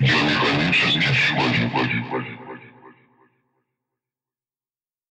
Я не хочу здесь сегодня, Владимир Владимирович.